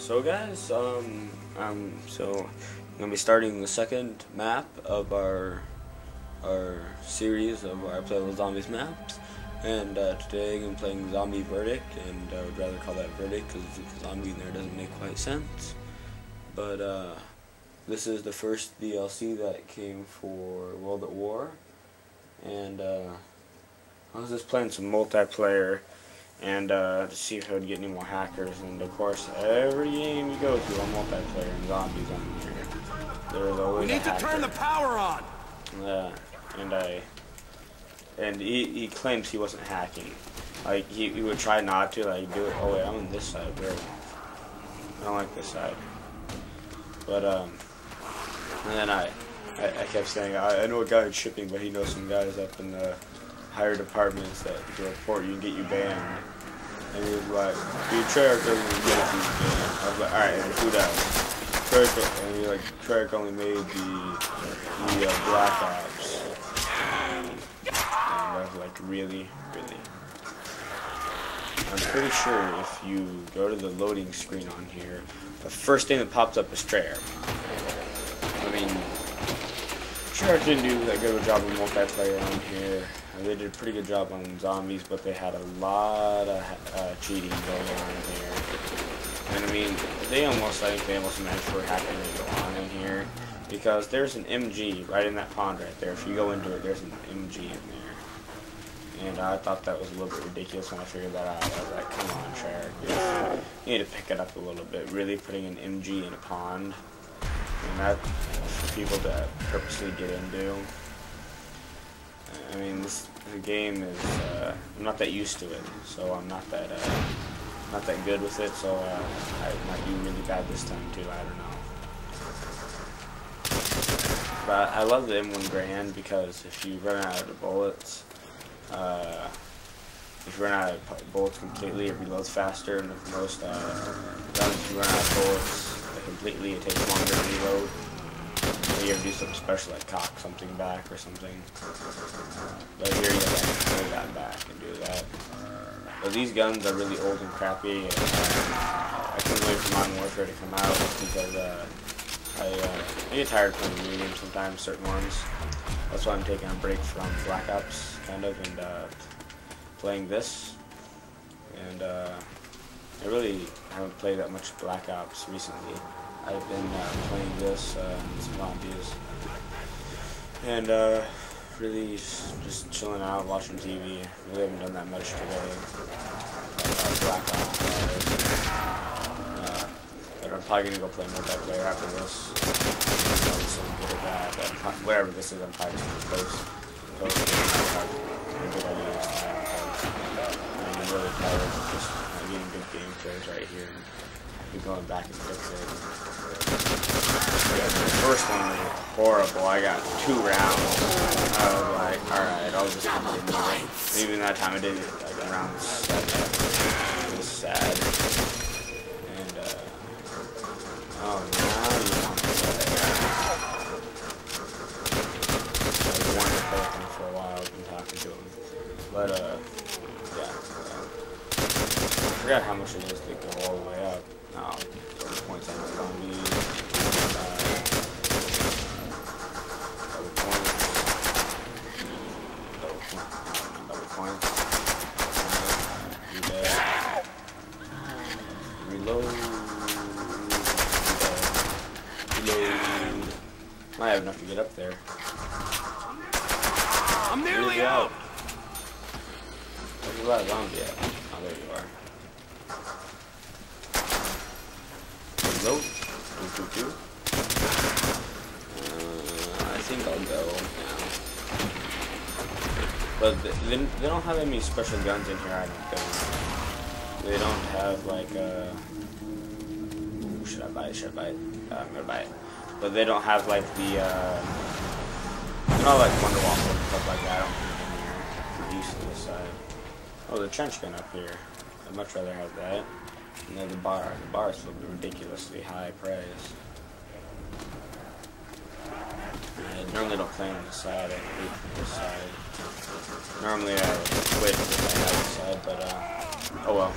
So guys, um, um, so I'm gonna be starting the second map of our our series of our Playable Zombies maps, and uh, today I'm playing Zombie Verruckt, and I would rather call that Verruckt because zombie in there doesn't make quite sense. But uh, this is the first DLC that came for World at War, and uh, I was just playing some multiplayer and uh, to see if I would get any more hackers. And of course, every game you go to on multiplayer and zombies on here, there's always We need a to turn the power on. Yeah, and I, and he, he claims he wasn't hacking. Like he, he would try not to like do it. Oh wait, I'm on this side. Where? I don't like this side. But um, and then I, I, I kept saying I, I know a guy in shipping, but he knows some guys up in the higher departments that report you and get you banned. And he was like, Treyarch doesn't get you banned. I was like, alright, and who does? Treyarch, and he like, Treyarch only made the, the uh, Black Ops. And I was like, really, really? I'm pretty sure if you go to the loading screen on here, the first thing that pops up is Treyarch. I mean, Treyarch didn't do that good of a job of multiplayer on here. Uh, They did a pretty good job on zombies, but they had a lot of uh, cheating going on here. And I mean, they almost, I think they almost managed for hacking to go on in here. Because there's an MG right in that pond right there. If you go into it, there's an MG in there. And I thought that was a little bit ridiculous when I figured that out. I was like, come on, Treyarch. You need to pick it up a little bit. Really putting an MG in a pond. And that for people to purposely get into. I mean, this the game is. Uh, I'm not that used to it, so I'm not that uh, not that good with it. So uh, I might do really bad this time too. I don't know. But I love the M1 Garand because if you run out of bullets, uh, if you run out of bullets completely, it reloads faster, and with most uh, guns, if you run out of bullets completely, it takes longer to reload. Have do something special, like cock something back or something. But here you have to pull that back and do that. But these guns are really old and crappy, and uh, I couldn't wait for Modern Warfare to come out because uh, I, uh, I get tired of playing medium sometimes, certain ones. That's why I'm taking a break from Black Ops, kind of, and uh, playing this. And uh, I really haven't played that much Black Ops recently. I've been uh, playing this and some zombies, and uh, really just chilling out, watching TV. Really haven't done that much today. Uh, Black. Uh, but I'm probably gonna go play multiplayer after this. So good but this is, I'm probably gonna post. Ideas I'm really tired of just getting good right here. Be going back and fix it. The first one was horrible. I got two rounds. I was like, alright, I'll just continue. Even that time I did like around seven. It was sad. And uh oh now you want to play. I wanted to play him for a while, I've been talking to him. But uh yeah. I forgot how much it is to go all the way up. No, 30 points on the zombies. Uh, double points. Double points. Double points. Uh, you dead. Reload. Reload. I have enough to get up there. I'm nearly go? out. Where's the last zombie at? Oh, there you are. Two, two, two. Uh, I think I'll go now. But they, they don't have any special guns in here, I don't think. They don't have like uh Ooh, should I buy it? Should I buy it? Uh, I'm gonna buy it. But they don't have like the uh they're not like Wonder Waffe and stuff like that. I don't think. I'm used to this side. Oh, the trench gun up here. I'd much rather have that. And then the bar. The bar is ridiculously high price. I normally don't play on the side. I hate this side. Normally I quit if I this side, but uh, oh well.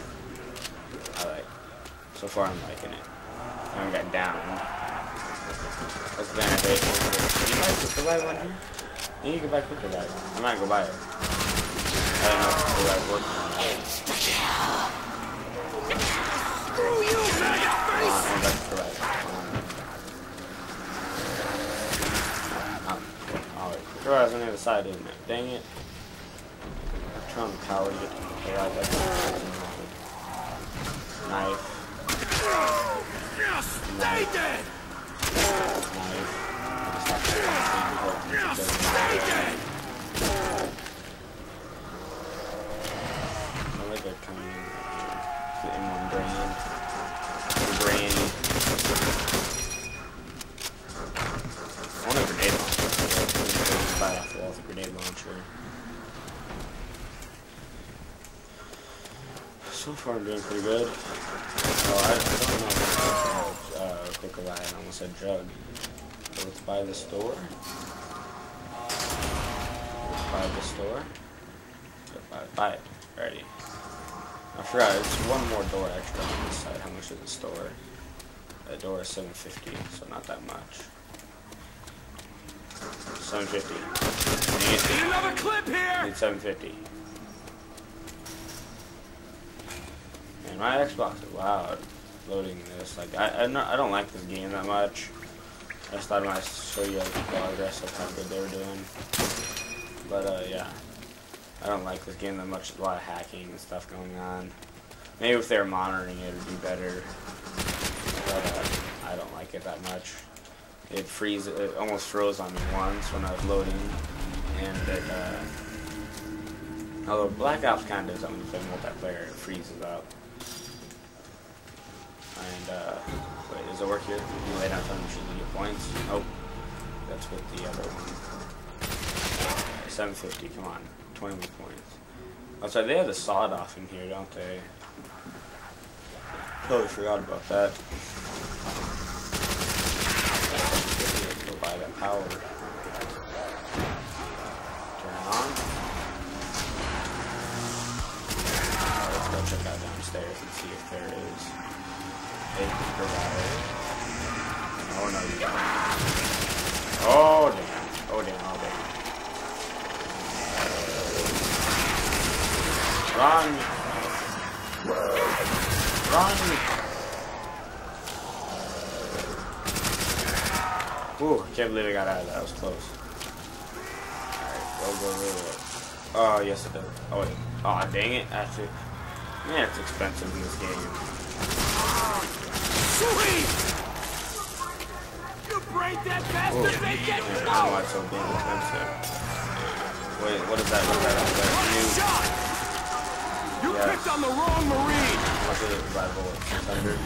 I like. So far, I'm liking it. I haven't got down. That's the I hate. Can you buy Quick Revive one here? You can buy Quick Revive. I might go buy it. I don't know if works. Screw you, faggot Come face! on, I'm back to Quick Revive. Come on. Oh, oh, wait. Quicker on the other side, it? Dang it. I'm trying to power to get to. That's Knife. Stay dead! Knife. Now stay dead! I like they're coming in uh, in one brand. The brand. I want a grenade launcher. Buy off the wall with a grenade launcher. So far I'm doing pretty good. Oh, I, I don't know if uh, quick buy. I almost said drug. So let's buy the store. Let's buy the store. Buy, buy it. Alrighty. I forgot, it's one more door extra on this side. How much is the store? That door is 750, so not that much. 750. Need another clip here! Need 750. My Xbox is loud loading this. Like I, I, not, I don't like this game that much. I just thought I might show you the progress of how good they were doing. But uh, yeah, I don't like this game that much. There's a lot of hacking and stuff going on. Maybe if they were monitoring it, it'd be better. But uh, I don't like it that much. It freeze. It almost froze on me once when I was loading, and it. Uh, although Black Ops kind of does that when you play multiplayer, it freezes up. And uh, wait, does it work here? You lay down time machine to get points. Oh, that's with the other one. 750. Come on, 21 points. Oh, sorry, they have the sawed off in here, don't they? Totally forgot about that. Go buy that power. Turn it on. Let's go check out downstairs and see if there is. Oh no, you don't. Oh damn. Oh damn, oh damn. Run! Run! Ooh, I can't believe I got out of that. That was close. Alright, go, go, go, go. Oh, yes it does. Oh, wait. Oh, dang it. Actually, man, it's expensive in this game. Sweet! You brain dead Ooh, bastard! They I get know why so. Wait, what is that? What is that? What is that? One shot! You Yes. picked on the wrong Marine! What's it? Revival 600?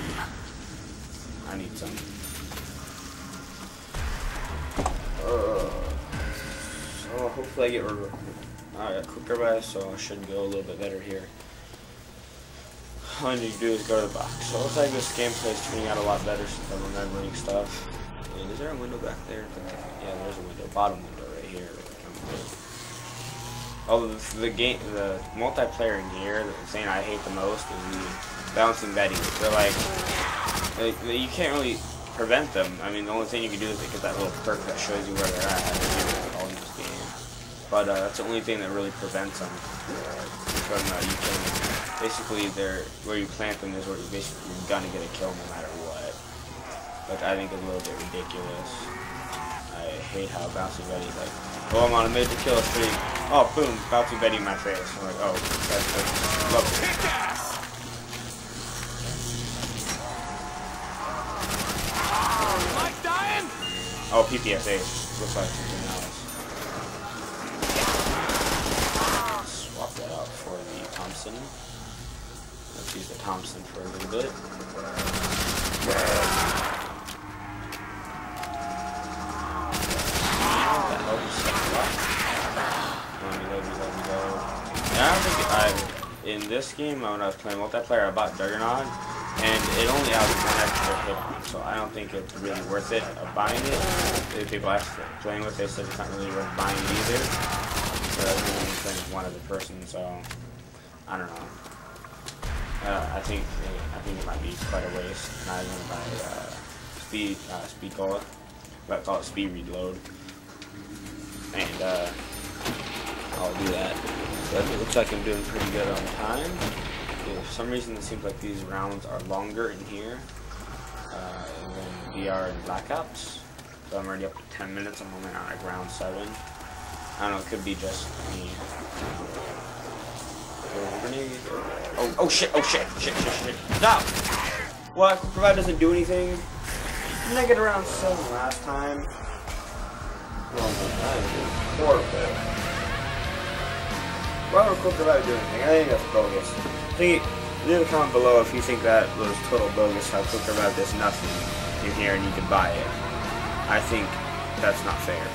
I need some. Uh, so hopefully I get I got Quick Revive, so I should go a little bit better here. All I need to do is go to the box. So it looks like this gameplay is turning out a lot better since I'm remembering stuff. And is there a window back there? Yeah, there's a window. Bottom window right here. Oh, the, the game, the multiplayer in here, the thing I hate the most is the bouncing Betty. They're like, like, you can't really prevent them. I mean, the only thing you can do is get that little perk that shows you where they're at. All in this game, but uh, that's the only thing that really prevents them from uh, you killing them. Basically, they're where you plant them is where you basically you're gonna get a kill no matter what. Which I think is a little bit ridiculous. I hate how Bouncing Betty's like, oh, I'm on a major kill streak. Oh, boom, Bouncing Betty in my face. I'm like, oh, that's, that's lovely. Kick ass! Like dying? Oh, PPSh. Looks like something else. Swap that out for the Thompson. Let's use the Thompson for a little bit. That helps. Let me load, reload, reload. And I think I, in this game, when I was playing multiplayer, I bought Juggernaut, and it only has one extra hit on, so I don't think it's really worth it of buying it. The people I playing with, they said it's not really worth buying it either. So only playing with one other person, so I don't know. Uh, I think I think it might be quite a waste. Not even by uh, speed uh, speed cola, but call it speed reload, and uh, I'll do that. But it looks like I'm doing pretty good on time. For some reason, it seems like these rounds are longer in here uh, than VR and Black Ops. So I'm already up to 10 minutes. I'm only on like round 7. I don't know, it could be just me. Oh, oh shit, oh shit, shit, shit, shit. No! What? Quick Revive doesn't do anything? Didn't I get around 7 last time? My god, it's horrible. Why would Quick Revive do anything? I think that's bogus. Leave a comment below if you think that was total bogus how Quick Revive does nothing in here and you can buy it. I think that's not fair.